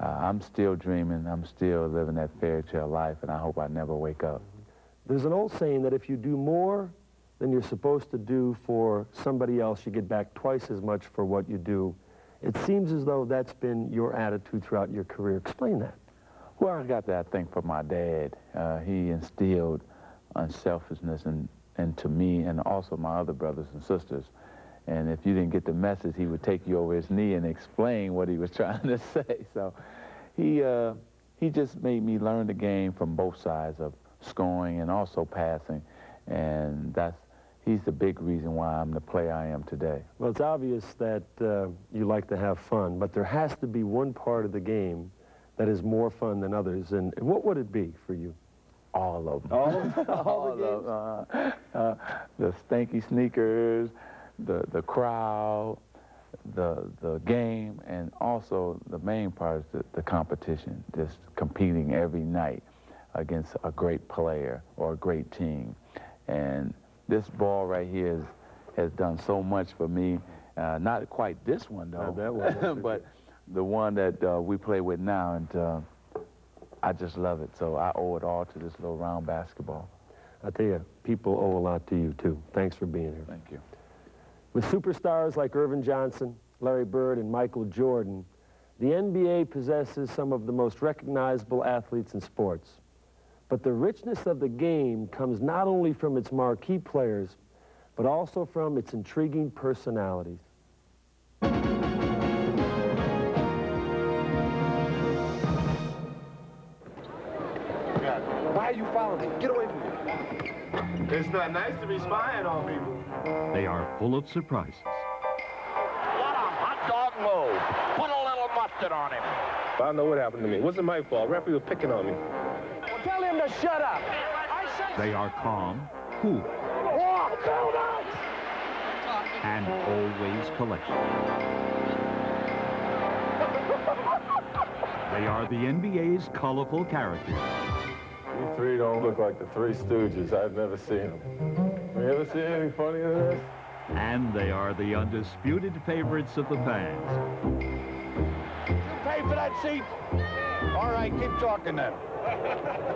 S29: uh, I'm still dreaming. I'm still living that fairy tale life, and I hope I never wake up.
S3: There's an old saying that if you do more than you're supposed to do for somebody else, you get back twice as much for what you do. It seems as though that's been your attitude throughout your career. Explain that.
S29: Well, I got that, I think, from my dad. Uh, he instilled unselfishness in, into me and also my other brothers and sisters. And if you didn't get the message, he would take you over his knee and explain what he was trying to say. So he, uh, he just made me learn the game from both sides of scoring and also passing. And that's, he's the big reason why I'm the player I am today.
S3: Well, it's obvious that uh, you like to have fun, but there has to be one part of the game that is more fun than others. And, what would it be for you?
S29: All of them.
S3: All, of, all,
S29: all
S3: the
S29: of uh, uh, the stinky sneakers, the, the crowd, the, the game, and also the main part is the, the competition, just competing every night against a great player or a great team. And this ball right here has, has done so much for me. Uh, not quite this one, though.
S3: That one.
S29: but the one that uh, we play with now, and uh, I just love it. So I owe it all to this little round basketball.
S3: I tell you, people owe a lot to you, too. Thanks for being here.
S29: Thank you.
S3: With superstars like Earvin Johnson, Larry Bird, and Michael Jordan, the NBA possesses some of the most recognizable athletes in sports. But the richness of the game comes not only from its marquee players, but also from its intriguing personalities.
S30: Why are you following me? Get away from me.
S31: It's not nice to be spying on people.
S1: They are full of surprises.
S32: What a hot dog move. Put a little mustard on him.
S31: I don't know what happened to me. It wasn't my fault. Referee was picking on me.
S23: Well, tell him to shut up.
S1: They are calm, cool,
S23: walk.
S1: and always collected. They are the NBA's colorful characters.
S33: You three don't look like the Three Stooges. I've never seen them. Have You ever seen anything funny in this?
S1: And they are the undisputed favorites of the fans.
S23: You pay for that seat. All right, keep talking then.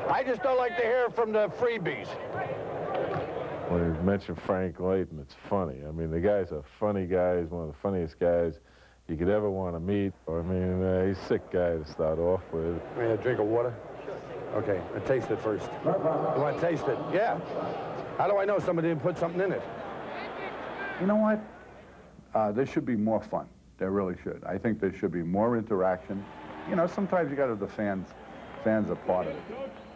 S23: I just don't like to hear from the freebies.
S33: When you mention Frank Layden, it's funny. I mean, the guy's a funny guy. He's one of the funniest guys you could ever want to meet. I mean, uh, he's a sick guy to start off with.
S30: May I drink of water? Okay, I taste it first. You want to taste it? Yeah. How do I know somebody didn't put something in it?
S34: You know what? Uh, there should be more fun. There really should. I think there should be more interaction. You know, sometimes you got to the fans. Fans are part of it.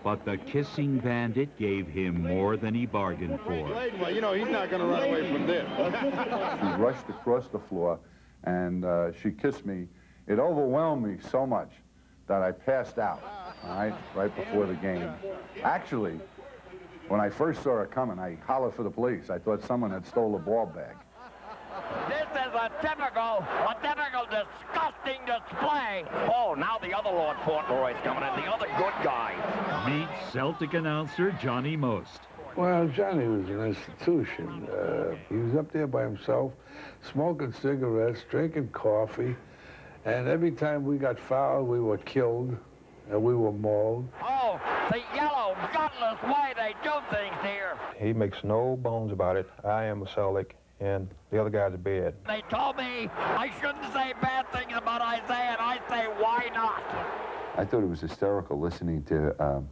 S1: But the kissing bandit gave him more than he bargained for.
S30: Well, you know, he's not going to run away from this.
S34: She rushed across the floor, and uh, she kissed me. It overwhelmed me so much that I passed out, all right, right before the game. Actually, when I first saw her coming, I hollered for the police. I thought someone had stole a ball bag.
S32: This is a typical, a typical disgusting display. Oh, now the other Lord Fauntleroy's coming in, the other good guy.
S1: Meet Celtic announcer Johnny Most.
S4: Well, Johnny was an institution. Uh, he was up there by himself, smoking cigarettes, drinking coffee, and every time we got fouled, we were killed, and we were mauled.
S32: Oh, the yellow, gutless way they do things here.
S35: He makes no bones about it. I am a Celtic, and the other guy's a bad.
S32: They told me I shouldn't say bad things about Isiah, and I say, why not?
S36: I thought it was hysterical listening to um,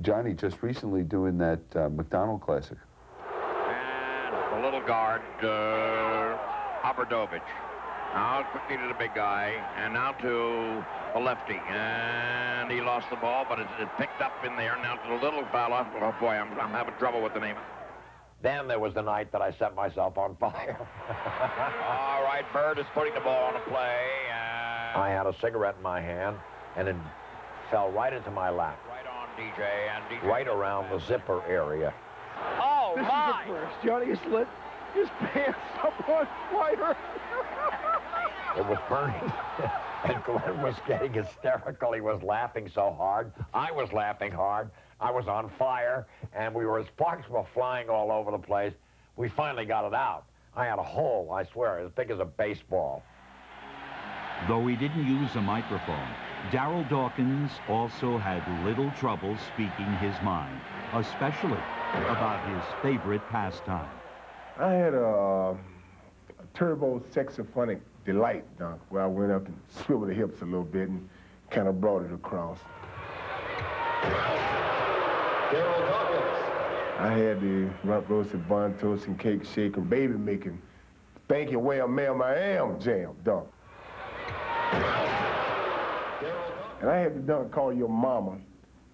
S36: Johnny just recently doing that uh, McDonald Classic.
S32: And the little guard, uh, Obradovich.
S2: Now quickly to the big guy, and now to the lefty, and he lost the ball, but it's, it's picked up in there. Now to the little fella. Oh boy, I'm, I'm having trouble with the name.
S32: Then there was the night that I set myself on fire.
S2: All right, Bird is putting the ball on the play. And
S32: I had a cigarette in my hand, and it fell right into my lap,
S2: right on DJ, and DJ
S32: right around the zipper area.
S2: Oh
S30: this
S2: my!
S30: is the first. Johnny has lit his pants up on fire.
S32: It was burning. and Glenn was getting hysterical. He was laughing so hard. I was laughing hard. I was on fire, and we were sparks were flying all over the place. We finally got it out. I had a hole, I swear, as big as a baseball.
S1: Though he didn't use a microphone, Darryl Dawkins also had little trouble speaking his mind, especially about his favorite pastime.
S37: I had a, a turbo saxophonic delight dunk where I went up and swiveled the hips a little bit and kind of brought it across.
S30: Darryl Dawkins.
S37: I had the rump roasted bun toast and cake shake and baby making thank you well ma'am I am jam dunk. And I had the dunk called your mama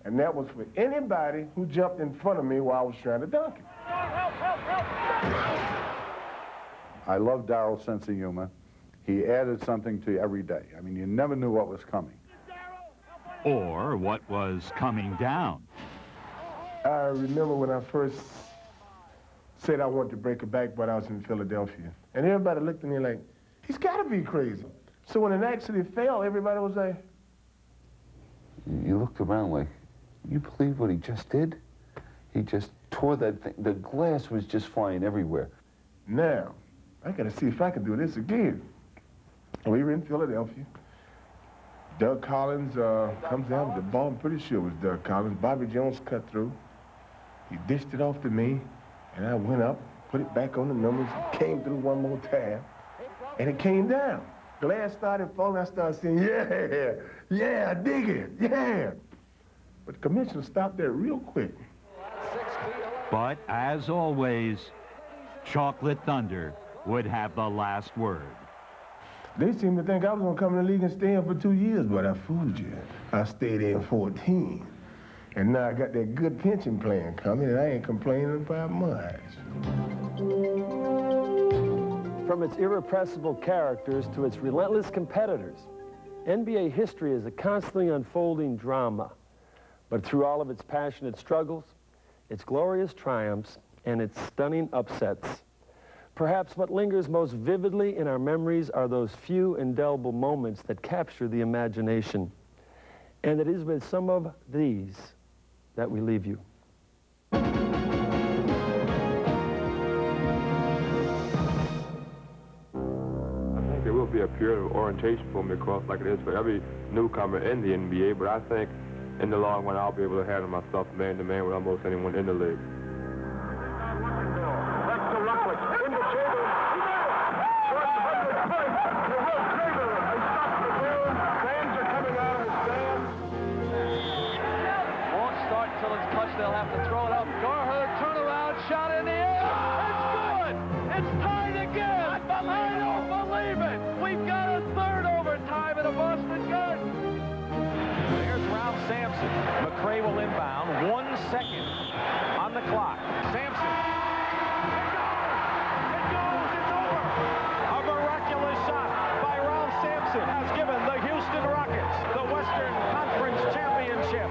S37: and that was for anybody who jumped in front of me while I was trying to dunk it.
S4: I love Darryl's sense of humor. He added something to every day. I mean, you never knew what was coming.
S1: Or what was coming down.
S37: I remember when I first said I wanted to break a back, but I was in Philadelphia. And everybody looked at me like, he's got to be crazy. So when it actually fell, everybody was like,
S36: You looked around like, you believe what he just did? He just tore that thing. The glass was just flying everywhere.
S37: now, I got to see if I can do this again. We were in Philadelphia. Doug Collins uh, comes out with the ball. I'm pretty sure it was Doug Collins. Bobby Jones cut through. He dished it off to me, and I went up, put it back on the numbers, came through one more time, and it came down. Glass started falling. I started saying, yeah, yeah, dig it, yeah. But the commissioner stopped there real quick.
S1: But as always, Chocolate Thunder would have the last word.
S37: They seemed to think I was gonna come in the league and stay in for two years, but I fooled you. I stayed in 14. And now I got that good pension plan coming, and I ain't complaining about much.
S3: From its irrepressible characters to its relentless competitors, NBA history is a constantly unfolding drama. But through all of its passionate struggles, its glorious triumphs, and its stunning upsets, perhaps what lingers most vividly in our memories are those few indelible moments that capture the imagination. And it is with some of these that we leave you.
S38: I think there will be a period of orientation for me, of course, like it is for every newcomer in the NBA, but I think in the long run I'll be able to handle myself man to man with almost anyone in the league.
S23: Inbound. One second on the clock. Sampson. It goes. It's over. A miraculous shot by Ralph Sampson has given the Houston Rockets the Western Conference Championship.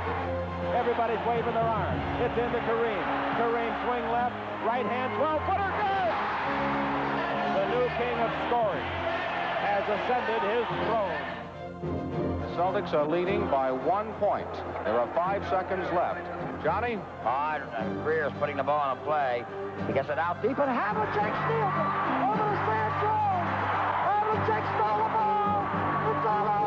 S23: Everybody's waving their arms. It's into Kareem. Kareem swing left, right hand 12-footer good. The new king of scoring has ascended his throne.
S24: The Celtics are leading by one point. There are five seconds left. Johnny?
S32: Oh, Hard, and Greer's putting the ball on a play. He gets it out deep, and Havlicek steals it over to Jones. Havlicek stole the ball. It's all over.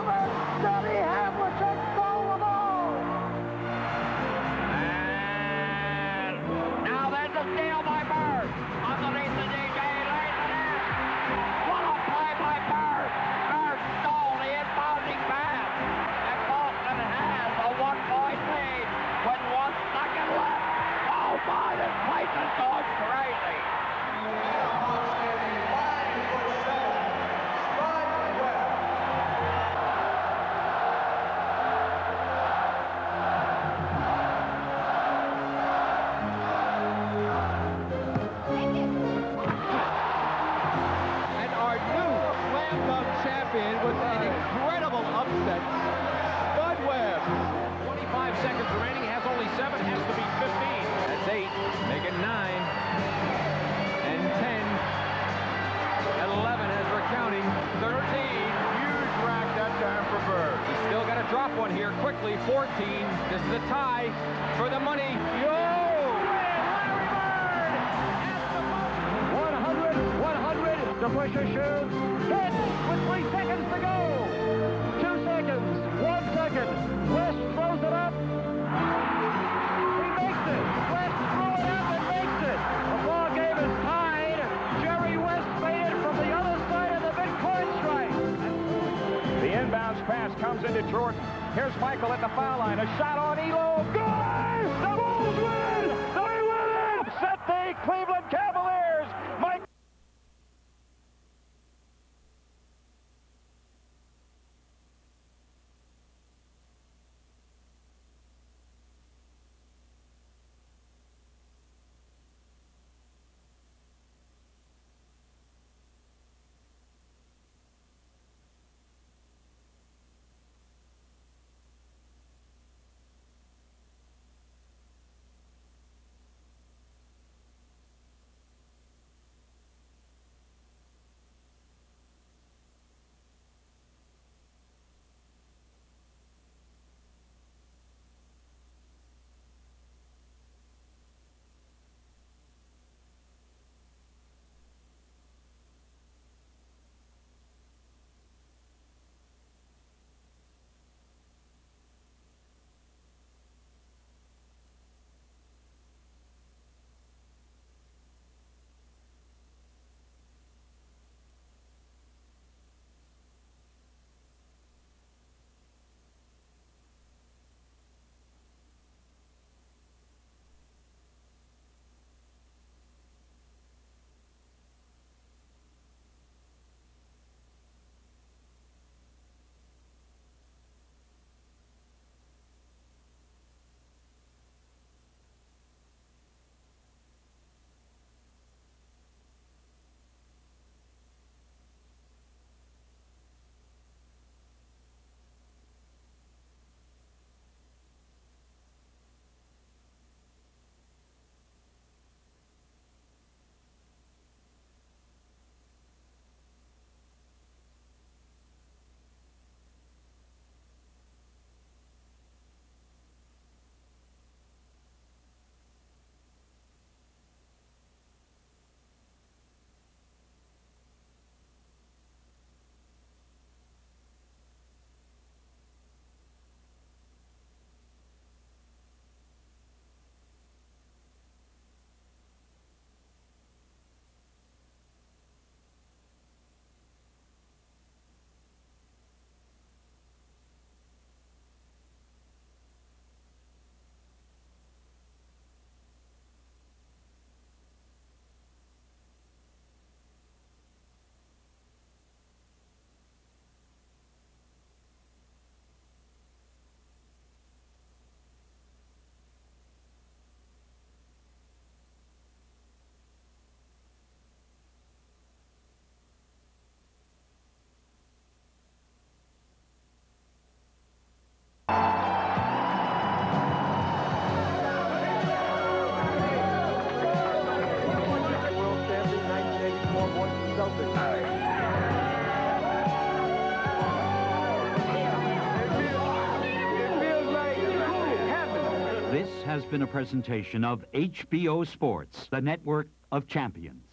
S1: Been a presentation of HBO Sports, the network of champions.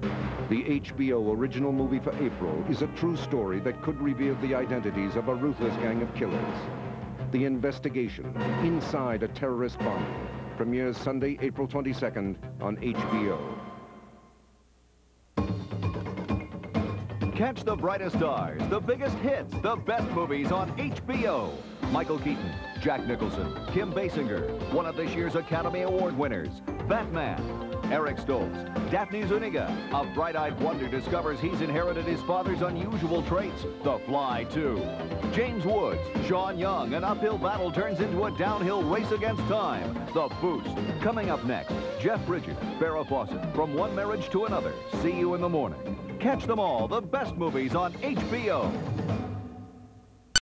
S39: The HBO original movie for April is a true story that could reveal the identities of a ruthless gang of killers. The Investigation, Inside a Terrorist Bomb, premieres Sunday, April 22nd on HBO.
S40: Catch the brightest stars, the biggest hits, the best movies on HBO. Michael Keaton, Jack Nicholson, Kim Basinger, one of this year's Academy Award winners, Batman, Eric Stoltz, Daphne Zuniga, a bright-eyed wonder discovers he's inherited his father's unusual traits, The Fly 2. James Woods, Sean Young, an uphill battle turns into a downhill race against time, The Boost. Coming up next, Jeff Bridges, Farrah Fawcett, From One Marriage to Another, See You in the Morning. Catch them all, the best movies on HBO.